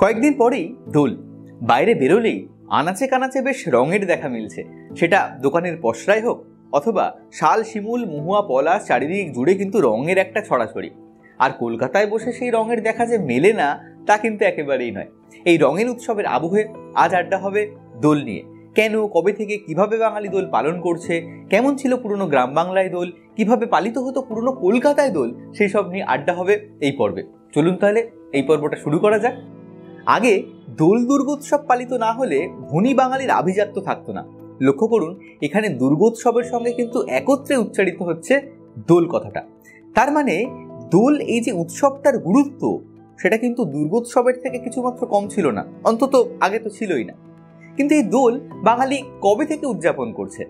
কয়েকদিন পরেই দোল বাইরে বেরোলেই আনাচে কানাচে বেশ রঙের দেখা মিলছে। সেটা দোকানের পশরাই হোক অথবা শাল, শিমুল, মহুয়া, পলা চারিদিক জুড়ে কিন্তু রঙের একটা ছড়াছড়ি। আর কলকাতায় বসে সেই রঙের দেখা যে মেলে না, তা কিন্তু একেবারেই নয়। এই রঙের উৎসবের আবহে আজ আড্ডা হবে দোল নিয়ে। কেন, কবে থেকে কীভাবে বাঙালি দোল পালন করছে, কেমন ছিল পুরনো গ্রাম বাংলায় দোল, কীভাবে পালিত হতো পুরনো কলকাতায় দোল, সেই সব নিয়ে আড্ডা হবে এই পর্বে। চলুন তাহলে এই পর্বটা শুরু করা যাক। আগে দোল দুর্গোৎসব পালিত না হলে ধনী বাঙালির আভিজাত্য থাকতো না। লক্ষ্য করুন, এখানে দুর্গোৎসবের সঙ্গে কিন্তু একত্রে উচ্চারিত হচ্ছে দোল কথাটা। তার মানে দোল এই যে উৎসবটার গুরুত্ব, সেটা কিন্তু দুর্গোৎসবের থেকে কিছুমাত্র কম ছিল না, অন্তত আগে তো ছিলই না। কিন্তু এই দোল বাঙালি কবে থেকে উদযাপন করছে?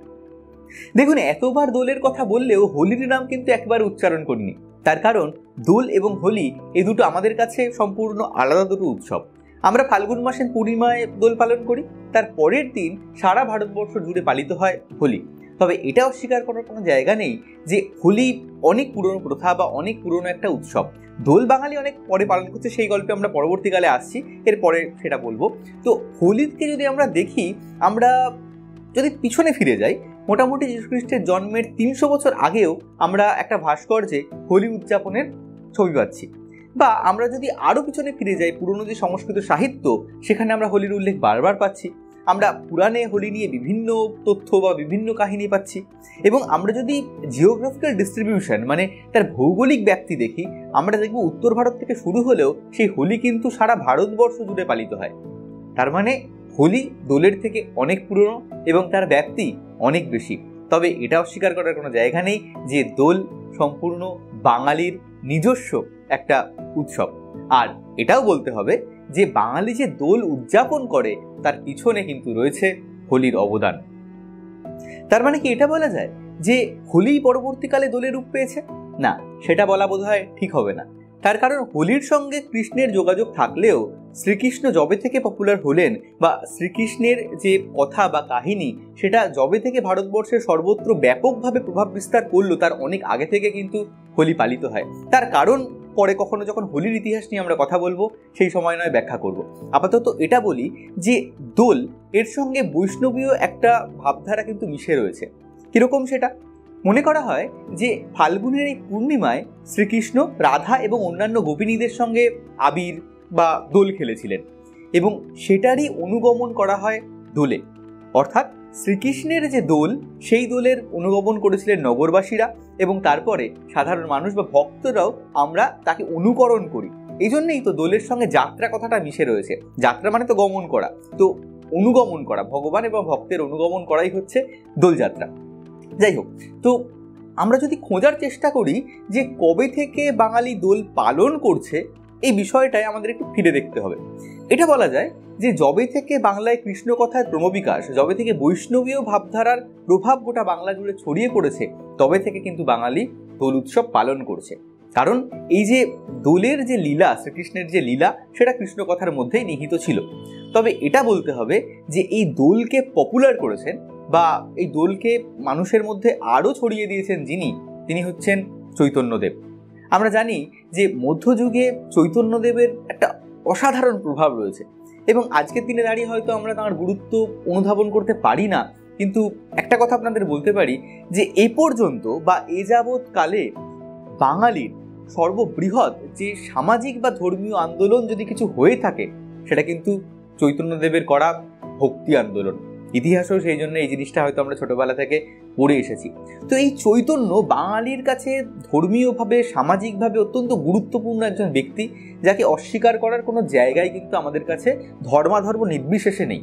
দেখুন, এতবার দোলের কথা বললেও হোলির নাম কিন্তু একবার উচ্চারণ করিনি। তার কারণ দোল এবং হোলি এই দুটো আমাদের কাছে সম্পূর্ণ আলাদা দুটো উৎসব। আমরা ফাল্গুন মাসের পূর্ণিমায় দোল পালন করি, তার পরের দিন সারা ভারতবর্ষ জুড়ে পালিত হয় হোলি। তবে এটা অস্বীকার করার কোনো জায়গা নেই যে হোলি অনেক পুরনো প্রথা বা অনেক পুরনো একটা উৎসব। দোল বাঙালি অনেক পরে পালন করছে, সেই গল্পে আমরা পরবর্তীকালে আসছি, এরপরে সেটা বলব। তো হোলিকে যদি আমরা দেখি, আমরা যদি পিছনে ফিরে যাই, মোটামুটি যীশুখ্রিস্টের জন্মের তিনশো বছর আগেও আমরা একটা ভাস্কর্যে হোলি উদযাপনের ছবি পাচ্ছি। বা আমরা যদি আরও পিছনে ফিরে যাই, পুরনো যে সংস্কৃত সাহিত্য, সেখানে আমরা হোলির উল্লেখ বারবার পাচ্ছি। আমরা পুরাণে হোলি নিয়ে বিভিন্ন তথ্য বা বিভিন্ন কাহিনী পাচ্ছি। এবং আমরা যদি জিওগ্রাফিক্যাল ডিস্ট্রিবিউশন মানে তার ভৌগোলিক ব্যাপ্তি দেখি, আমরা দেখব উত্তর ভারত থেকে শুরু হলেও সেই হোলি কিন্তু সারা ভারতবর্ষ জুড়ে পালিত হয়। তার মানে হোলি দোলের থেকে অনেক পুরনো এবং তার ব্যাপ্তি অনেক বেশি। তবে এটা অস্বীকার করার কোনো জায়গা নেই যে দোল সম্পূর্ণ বাঙালির নিজস্ব একটা উৎসব। আর এটাও বলতে হবে যে বাঙালি যে দোল উদযাপন করে, তার পিছনে কিন্তু রয়েছে হোলির অবদান। তার মানে কি এটা বলা যায় যে হোলি পরবর্তীকালে দোলে রূপ পেয়েছে? না, সেটা বলা বোধ হয় ঠিক হবে না। তার কারণ হোলির সঙ্গে কৃষ্ণের যোগাযোগ থাকলেও শ্রীকৃষ্ণ জবে থেকে পপুলার হলেন বা শ্রীকৃষ্ণের যে কথা বা কাহিনী, সেটা জবে থেকে ভারতবর্ষের সর্বত্র ব্যাপকভাবে প্রভাব বিস্তার করল, তার অনেক আগে থেকে কিন্তু হোলি পালিত হয়। তার কারণ পরে কখনো যখন হোলির ইতিহাস নিয়ে আমরা কথা বলব, সেই সময় নয় ব্যাখ্যা করব। আপাতত এটা বলি যে দোল, এর সঙ্গে বৈষ্ণবীয় একটা ভাবধারা কিন্তু মিশে রয়েছে। কীরকম সেটা? মনে করা হয় যে ফাল্গুনের এই পূর্ণিমায় শ্রীকৃষ্ণ রাধা এবং অন্যান্য গোপিনীদের সঙ্গে আবির বা দোল খেলেছিলেন এবং সেটারই অনুগমন করা হয় দোলে। অর্থাৎ শ্রীকৃষ্ণের যে দোল, সেই দোলের অনুগমন করেছিলেন নগরবাসীরা এবং তারপরে সাধারণ মানুষ বা ভক্তরাও আমরা তাকে অনুকরণ করি। এই জন্যেই তো দোলের সঙ্গে যাত্রা কথাটা মিশে রয়েছে। যাত্রা মানে তো গমন করা। তো অনুগমন করা, ভগবান এবং ভক্তের অনুগমন করাই হচ্ছে দোলযাত্রা যাই হোক, তো আমরা যদি খোঁজার চেষ্টা করি যে কবে থেকে বাঙালি দোল পালন করছে, এই বিষয়টাই আমাদের একটু ফিরে দেখতে হবে। এটা বলা যায় যে জবে থেকে বাংলায় কৃষ্ণ কথার ক্রমবিকাশ জবে থেকে বৈষ্ণবীয় ভাবধারার প্রভাব গোটা বাংলা জুড়ে ছড়িয়ে পড়েছে, তবে থেকে কিন্তু বাঙালি দোল উৎসব পালন করছে। কারণ এই যে দোলের যে লীলা, শ্রীকৃষ্ণের যে লীলা, সেটা কৃষ্ণ কথার মধ্যেই নিহিত ছিল। তবে এটা বলতে হবে যে এই দোলকে পপুলার করেছেন বা এই দোলকে মানুষের মধ্যে আরও ছড়িয়ে দিয়েছেন যিনি, তিনি হচ্ছেন চৈতন্যদেব। আমরা জানি যে মধ্যযুগে চৈতন্যদেবের একটা অসাধারণ প্রভাব রয়েছে। এবং আজকের দিনে দাঁড়িয়ে হয়তো আমরা তাঁর গুরুত্ব অনুধাবন করতে পারি না, কিন্তু একটা কথা আপনাদের বলতে পারি যে এ পর্যন্ত বা এ যাবৎ কালে বাঙালির সর্ববৃহৎ যে সামাজিক বা ধর্মীয় আন্দোলন যদি কিছু হয়ে থাকে, সেটা কিন্তু চৈতন্যদেবের করা ভক্তি আন্দোলন। ইতিহাসও সেই জন্য এই জিনিসটা হয়তো আমরা ছোটবেলা থেকে পড়ে এসেছি। তো এই চৈতন্য বাঙালির কাছে ধর্মীয়ভাবে, সামাজিকভাবে অত্যন্ত গুরুত্বপূর্ণ একজন ব্যক্তি, যাকে অস্বীকার করার কোনো জায়গায় কিন্তু আমাদের কাছে ধর্মাধর্ম নির্বিশেষে নেই।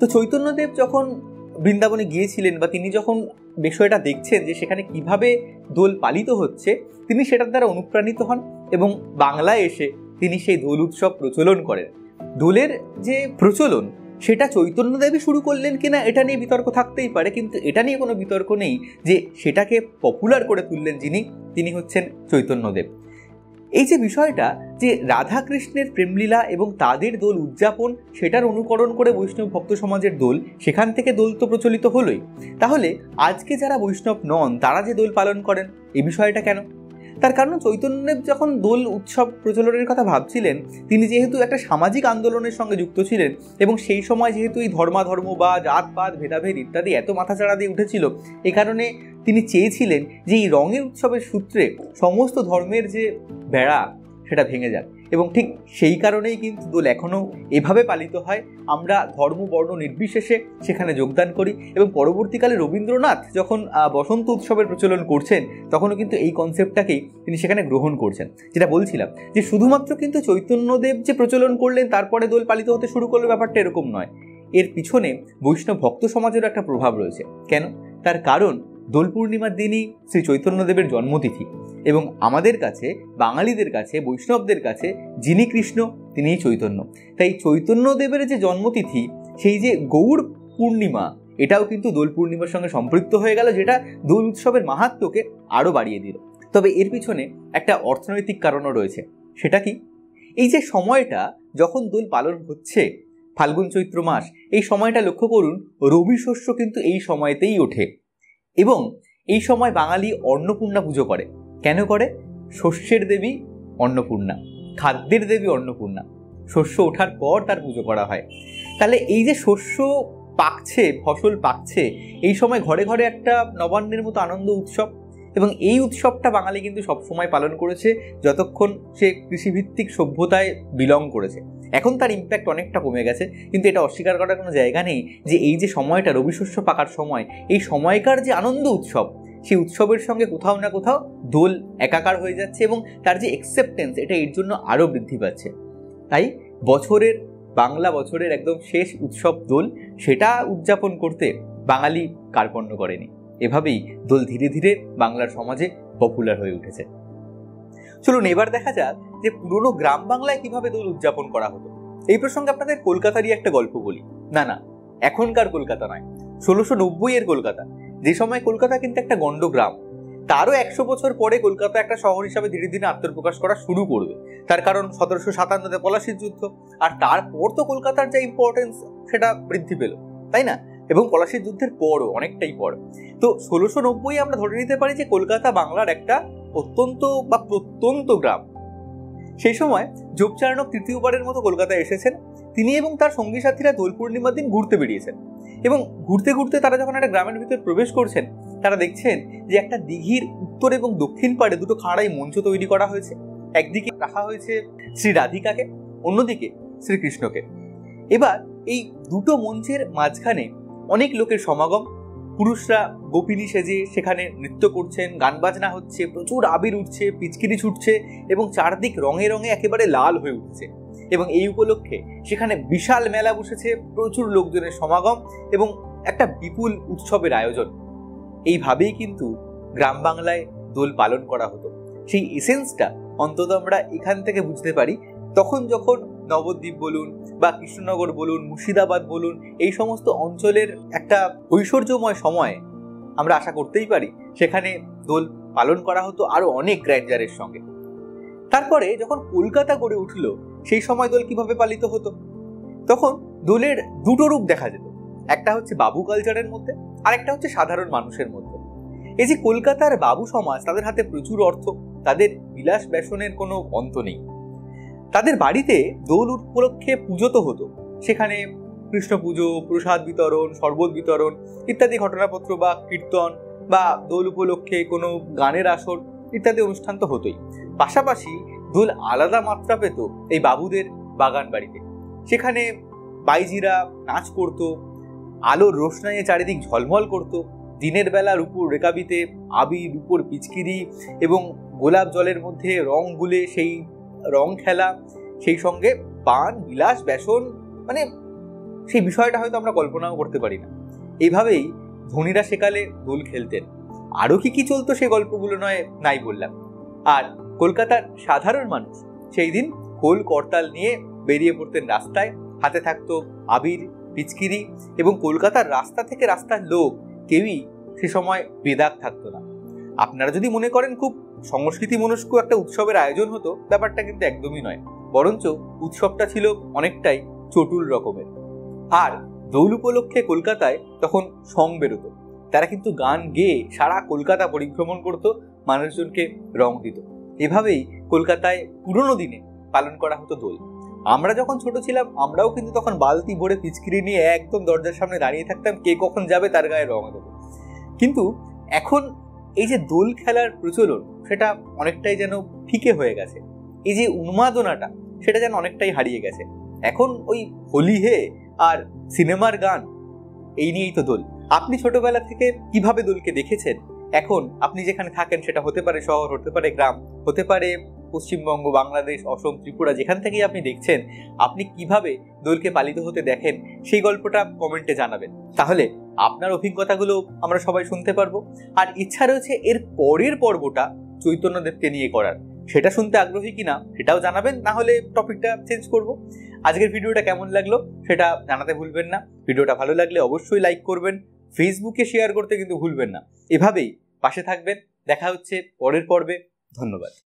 তো চৈতন্যদেব যখন বৃন্দাবনে গিয়েছিলেন বা তিনি যখন বিষয়টা দেখছেন যে সেখানে কীভাবে দোল পালিত হচ্ছে, তিনি সেটার দ্বারা অনুপ্রাণিত হন এবং বাংলায় এসে তিনি সেই দোল উৎসব প্রচলন করেন। দোলের যে প্রচলন সেটা চৈতন্যদেবী শুরু করলেন কিনা এটা নিয়ে বিতর্ক থাকতেই পারে, কিন্তু এটা নিয়ে কোনো বিতর্ক নেই যে সেটাকে পপুলার করে তুললেন যিনি, তিনি হচ্ছেন চৈতন্যদেব এই যে বিষয়টা যে রাধা কৃষ্ণের প্রেমলীলা এবং তাদের দোল উদযাপন সেটার অনুকরণ করে বৈষ্ণব ভক্ত সমাজের দোল, সেখান থেকে দোল তো প্রচলিত হলোই। তাহলে আজকে যারা বৈষ্ণব নন, তারা যে দোল পালন করেন এই বিষয়টা কেন? তার কারণ চৈতন্যদেব যখন দোল উৎসব প্রচলনের কথা ভাবছিলেন, তিনি যেহেতু একটা সামাজিক আন্দোলনের সঙ্গে যুক্ত ছিলেন এবং সেই সময় যেহেতু এই ধর্মাধর্ম বা জাতপাত, ভেদাভেদ ইত্যাদি এত মাথাচাড়া দিয়ে উঠেছিল, এ কারণে তিনি চেয়েছিলেন যে এই রঙের উৎসবের সূত্রে সমস্ত ধর্মের যে বেড়া, সেটা ভেঙে যাক। এবং ঠিক সেই কারণেই কিন্তু দোল এখনও এভাবে পালিত হয়। আমরা ধর্ম, বর্ণ নির্বিশেষে সেখানে যোগদান করি এবং পরবর্তীকালে রবীন্দ্রনাথ যখন বসন্ত উৎসবের প্রচলন করছেন, তখনও কিন্তু এই কনসেপ্টটাকেই তিনি সেখানে গ্রহণ করছেন। যেটা বলছিলাম যে শুধুমাত্র কিন্তু চৈতন্যদেব যে প্রচলন করলেন, তারপরে দোল পালিত হতে শুরু করল ব্যাপারটা এরকম নয়। এর পিছনে বৈষ্ণব ভক্ত সমাজেরও একটা প্রভাব রয়েছে। কেন? তার কারণ দোল পূর্ণিমার দিনই শ্রী চৈতন্যদেবের জন্মতিথি। এবং আমাদের কাছে, বাঙালিদের কাছে, বৈষ্ণবদের কাছে যিনি কৃষ্ণ, তিনিই চৈতন্য। তাই চৈতন্যদেবের যে জন্মতিথি, সেই যে গৌড় পূর্ণিমা, এটাও কিন্তু দোল পূর্ণিমার সঙ্গে সম্পৃক্ত হয়ে গেল, যেটা দোল উৎসবের মাহাত্মকে আরও বাড়িয়ে দিল। তবে এর পিছনে একটা অর্থনৈতিক কারণও রয়েছে, সেটা কি? এই যে সময়টা যখন দোল পালন হচ্ছে, ফাল্গুন চৈত্র মাস, এই সময়টা লক্ষ্য করুন, রবি শস্য কিন্তু এই সময়তেই ওঠে। এবং এই সময় বাঙালি অন্নপূর্ণা পুজো করে। কেন করে? শস্যের দেবী অন্নপূর্ণা, খাদ্যের দেবী অন্নপূর্ণা। শস্য ওঠার পর তার পুজো করা হয়। তাহলে এই যে শস্য পাকছে, ফসল পাকছে, এই সময় ঘরে ঘরে একটা নবান্নের মতো আনন্দ উৎসব এবং এই উৎসবটা বাঙালি কিন্তু সবসময় পালন করেছে যতক্ষণ সে কৃষিভিত্তিক সভ্যতায় বিলং করেছে। এখন তার ইম্প্যাক্ট অনেকটা কমে গেছে, কিন্তু এটা অস্বীকার করার কোনো জায়গা নেই যে এই যে সময়টা রবি শস্য পাকার সময়, এই সময়কার যে আনন্দ উৎসব সেই উৎসবের সঙ্গে কোথাও না কোথাও দোল একাকার হয়ে যাচ্ছে এবং তার যে অ্যাকসেপ্টেন্স এটা এর জন্য আরও বৃদ্ধি পাচ্ছে। তাই বছরের, বাংলা বছরের একদম শেষ উৎসব দোল, সেটা উদযাপন করতে বাঙালি কার্পণ্য করেনি। এভাবেই দোল ধীরে ধীরে বাংলার সমাজে পপুলার হয়ে উঠেছে। চলুন এবার দেখা যাক যে পুরনো গ্রাম বাংলায় কীভাবে দোল উদযাপন করা হতো। এই প্রসঙ্গে আপনাদের কলকাতারই একটা গল্প বলি। না না, এখনকার কলকাতা নয়, ষোলোশো নব্বই এর কলকাতা। যে সময় কলকাতা কিন্তু একটা গণ্ড গ্রাম তারও একশো বছর পরে কলকাতা একটা শহর হিসাবে ধীরে ধীরে আত্মপ্রকাশ করা শুরু করবে। তার কারণ সতেরোশো সাতান্নতে পলাশির যুদ্ধ, আর তারপর তো কলকাতার যে ইম্পর্টেন্স সেটা বৃদ্ধি পেল, তাই না? এবং পলাশির যুদ্ধের পরও, অনেকটাই পর। তো ষোলোশো নব্বই আমরা ধরে নিতে পারি যে কলকাতা বাংলার একটা অত্যন্ত বা প্রত্যন্ত গ্রাম। সেই সময় যোগচারণক তৃতীয়বারের মতো কলকাতায় এসেছেন। তিনি এবং তার সঙ্গী সাথীরা দোল পূর্ণিমার দিন ঘুরতে বেরিয়েছেন। এবং ঘুরতে ঘুরতে তারা যখন একটা গ্রামের ভিতরে প্রবেশ করছেন, তারা দেখছেন যে একটা দিঘির উত্তর এবং দক্ষিণ পাড়ে দুটো খাঁড়াই মঞ্চ তৈরি করা হয়েছে। একদিকে রাখা হয়েছে শ্রী রাধিকাকে, অন্যদিকে শ্রীকৃষ্ণকে। এবার এই দুটো মঞ্চের মাঝখানে অনেক লোকের সমাগম। পুরুষরা গোপিনী সেজে সেখানে নৃত্য করছেন, গান বাজনা হচ্ছে, প্রচুর আবির উঠছে, পিচকিরি ছুটছে এবং চারদিক রঙে রঙে একেবারে লাল হয়ে উঠছে। এবং এই উপলক্ষে সেখানে বিশাল মেলা বসেছে, প্রচুর লোকজনের সমাগম এবং একটা বিপুল উৎসবের আয়োজন। এইভাবেই কিন্তু গ্রাম বাংলায় দোল পালন করা হতো। সেই এসেন্সটা অন্তত আমরা এখান থেকে বুঝতে পারি। তখন যখন নবদ্বীপ বলুন বা কৃষ্ণনগর বলুন, মুর্শিদাবাদ বলুন, এই সমস্ত অঞ্চলের একটা ঐশ্বর্যময় সময় আমরা আশা করতেই পারি সেখানে দোল পালন করা হতো আরও অনেক গ্র্যান্ডারের সঙ্গে। তারপরে যখন কলকাতা গড়ে উঠল সেই সময় দোল কীভাবে পালিত হতো? তখন দোলের দুটো রূপ দেখা যেত। একটা হচ্ছে বাবু কালচারের মধ্যে আর একটা হচ্ছে সাধারণ মানুষের মধ্যে। এই যে কলকাতার বাবু সমাজ, তাদের হাতে প্রচুর অর্থ, তাদের বিলাস ব্যসনের কোনো অন্ত নেই। তাদের বাড়িতে দোল উপলক্ষে পুজো তো হতো। সেখানে কৃষ্ণ পুজো, প্রসাদ বিতরণ, শরবত বিতরণ ইত্যাদি ঘটনাপত্র বা কীর্তন বা দোল উপলক্ষে কোনো গানের আসর ইত্যাদি অনুষ্ঠান তো হতোই। পাশাপাশি দোল আলাদা মাত্রা পেত এই বাবুদের বাগান বাড়িতে। সেখানে বাইজিরা নাচ করতো, আলোর রোশনাইয়ে চারিদিক ঝলমল করত, দিনের বেলা উপর রেকাবিতে আবির উপর পিচকিরি এবং গোলাপ জলের মধ্যে রং গুলে সেই রং খেলা, সেই সঙ্গে পান বিলাস, বেসন মানে সেই বিষয়টা হয়তো আমরা কল্পনাও করতে পারি না। এইভাবেই ধনীরা সেকালে দোল খেলতেন। আরও কি কি চলতো সে গল্পগুলো নয়, নাই বললাম। আর কলকাতার সাধারণ মানুষ। সেই দিন খোল করতাল নিয়ে বেরিয়ে পড়তেন রাস্তায়। হাতে থাকতো আবির, পিচকিরি এবং কলকাতার রাস্তা থেকে রাস্তার লোক। কেউই সে সময় বেদাগ থাকতো না। আপনারা যদি মনে করেন খুব সংস্কৃতি মনস্ক একটা উৎসবের আয়োজন হতো, ব্যাপারটা কিন্তু একদমই নয়। বরঞ্চ উৎসবটা ছিল অনেকটাই চটুল রকমের। আর দৌল উপলক্ষে কলকাতায় তখন সং বেরোতো। তারা কিন্তু গান গেয়ে সারা কলকাতা পরিভ্রমণ করত, মানুষজনকে রং দিত। এভাবেই কলকাতায় পুরনো দিনে পালন করা হতো দোল। আমরা যখন ছোট ছিলাম, আমরাও কিন্তু তখন বালতি ভরে পিচকিরি নিয়ে একদম দরজার সামনে দাঁড়িয়ে থাকতাম, কে কখন যাবে তার গায়ে রং দেবো। কিন্তু এখন এই যে দোল খেলার প্রচলন, সেটা অনেকটাই যেন ফিকে হয়ে গেছে। এই যে উন্মাদনাটা, সেটা যেন অনেকটাই হারিয়ে গেছে। এখন ওই হোলি হে আর সিনেমার গান, এই নিয়েই তো দোল। আপনি ছোটবেলা থেকে কীভাবে দোলকে দেখেছেন? এখন আপনি যেখানে থাকেন সেটা হতে পারে শহর, হতে পারে গ্রাম, হতে পারে পশ্চিমবঙ্গ, বাংলাদেশ, অসম, ত্রিপুরা, যেখান থেকেই আপনি দেখছেন, আপনি কীভাবে দোলকে পালিত হতে দেখেন, সেই গল্পটা কমেন্টে জানাবেন। তাহলে আপনার অভিজ্ঞতাগুলো আমরা সবাই শুনতে পারব। আর ইচ্ছা রয়েছে এর পরের পর্বটা চৈতন্যদেবকে নিয়ে করার। সেটা শুনতে আগ্রহী কিনা, সেটাও জানাবেন, না হলে টপিকটা চেঞ্জ করব। আজকের ভিডিওটা কেমন লাগল, সেটা জানাতে ভুলবেন না। ভিডিওটা ভালো লাগলে অবশ্যই লাইক করবেন ফেসবুকে শেয়ার করতে কিন্তু ভুলবেন না। এভাবেই পাশে থাকবেন। দেখা হচ্ছে পরের পর্বে। ধন্যবাদ।